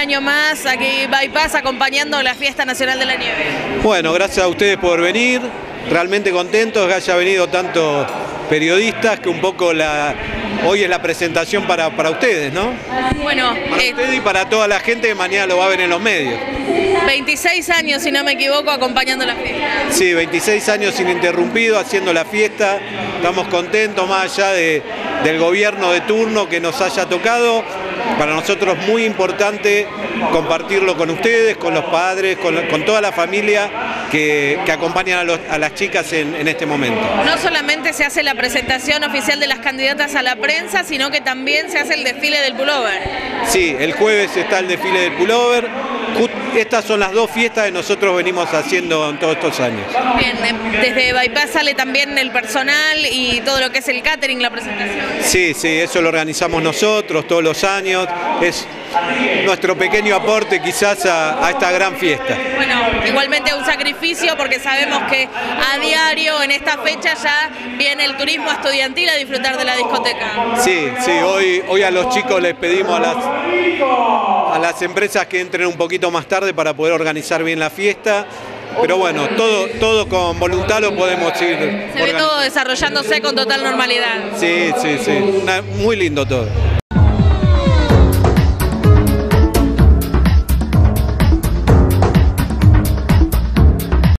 año más aquí Bypass acompañando la Fiesta Nacional de la Nieve. Bueno, gracias a ustedes por venir, realmente contentos que haya venido tantos periodistas que un poco la, hoy es la presentación para, para ustedes, ¿no? Bueno, Para eh, ustedes y para toda la gente que mañana lo va a ver en los medios. 26 años, si no me equivoco, acompañando la fiesta. Sí, 26 años ininterrumpido haciendo la fiesta, estamos contentos más allá de- del gobierno de turno que nos haya tocado. Para nosotros es muy importante compartirlo con ustedes, con los padres, con, con toda la familia que, que acompañan a, los- a las chicas en, en este momento. No solamente se hace la presentación oficial de las candidatas a la prensa, sino que también se hace el desfile del pullover. Sí, el jueves está el desfile del pullover. Estas son las dos fiestas que nosotros venimos haciendo en todos estos años. Bien, desde Bypass sale también el personal y todo lo que es el catering, la presentación. Sí, sí, eso lo organizamos nosotros todos los años. Es nuestro pequeño aporte quizás a, a esta gran fiesta. Bueno, igualmente un sacrificio porque sabemos que a diario en esta fecha ya viene el turismo estudiantil a disfrutar de la discoteca. Sí, sí, hoy, hoy a los chicos les pedimos a las, las empresas que entren un poquito más tarde para poder organizar bien la fiesta. Pero bueno, todo, todo con voluntad lo podemos ir. Se ve todo desarrollándose con total normalidad. Sí, sí, sí. Una- muy lindo todo.